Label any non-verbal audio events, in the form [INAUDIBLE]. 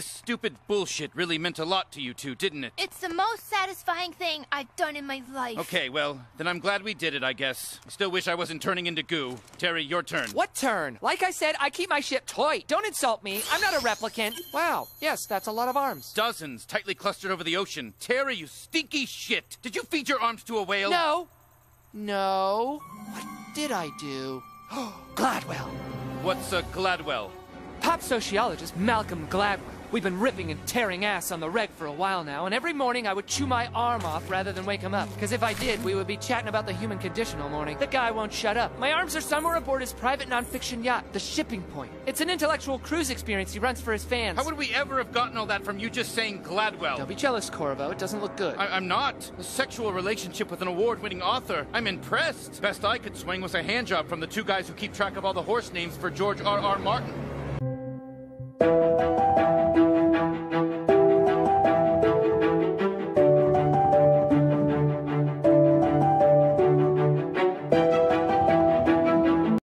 stupid bullshit really meant a lot to you two, didn't it? It's the most satisfying thing I've done in my life. Okay, well, then I'm glad we did it, I guess. Still wish I wasn't turning into goo. Terry, your turn. What turn? Like I said, I keep my ship toy. Don't insult me. I'm not a replicant. Wow. Yes, that's a lot of arms. Dozens, tightly clustered over the ocean. Terry, you stinky shit! Did you feed your arms to a whale? No. No. What did I do? [GASPS] Gladwell. What's a Gladwell? Pop sociologist Malcolm Gladwell. We've been ripping and tearing ass on the reg for a while now, and every morning I would chew my arm off rather than wake him up. Because if I did, we would be chatting about the human condition all morning. The guy won't shut up. My arms are somewhere aboard his private nonfiction yacht, the Shipping Point. It's an intellectual cruise experience he runs for his fans. How would we ever have gotten all that from you just saying Gladwell? Don't be jealous, Korvo. It doesn't look good. I- am not. A sexual relationship with an award winning author. I'm impressed. Best I could swing was a handjob from the two guys who keep track of all the horse names for George R. R. Martin.